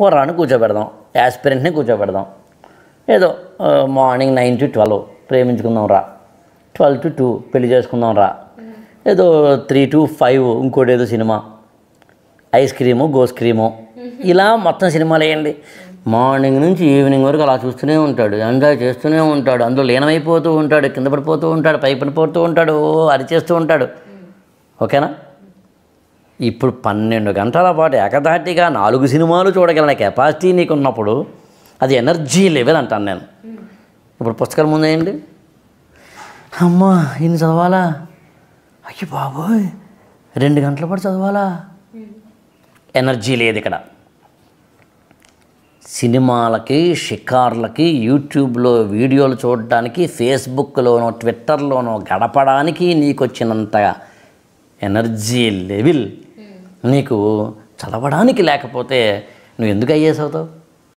కుర్రాన్ని కూర్చోబెడదాం యాస్పిరెంట్ని కూర్చోబెడదాం. ఏదో మార్నింగ్ నైన్ టు ట్వెల్వ్ ప్రేమించుకుందాం రా. ట్వెల్వ్ టు టూ పెళ్ళి చేసుకుందాం రా. ఏదో త్రీ టు ఫైవ్ ఇంకోటి ఏదో cinema. Ice cream goes cream ఇలా మొత్తం సినిమాలు వేయండి. మార్నింగ్ నుంచి ఈవినింగ్ వరకు అలా చూస్తూనే ఉంటాడు ఎంజాయ్ చేస్తూనే ఉంటాడు. అందులో లీనమైపోతూ ఉంటాడు కింద పడిపోతూ ఉంటాడు పై పడిపోతూ ఉంటాడు ఓ అరిచేస్తూ ఉంటాడు. ఓకేనా? ఇప్పుడు పన్నెండు గంటల పాటు ఏకధాటిగా నాలుగు సినిమాలు చూడగలిగిన కెపాసిటీ నీకు ఉన్నప్పుడు అది ఎనర్జీ లెవెల్ అంటాను నేను. ఇప్పుడు పుస్తకం ముందేయండి అమ్మా ఇన్ని చదవాలా? అయ్యి బాబోయ్ రెండు గంటల పాటు చదవాలా? ఎనర్జీ లేదు ఇక్కడ. సినిమాలకి షికార్లకి యూట్యూబ్లో వీడియోలు చూడడానికి ఫేస్బుక్లోనో ట్విట్టర్లోనో గడపడానికి నీకు వచ్చినంత ఎనర్జీ లెవెల్ నీకు చదవడానికి లేకపోతే నువ్వు ఎందుకు అయ్యేసి అవుతావు?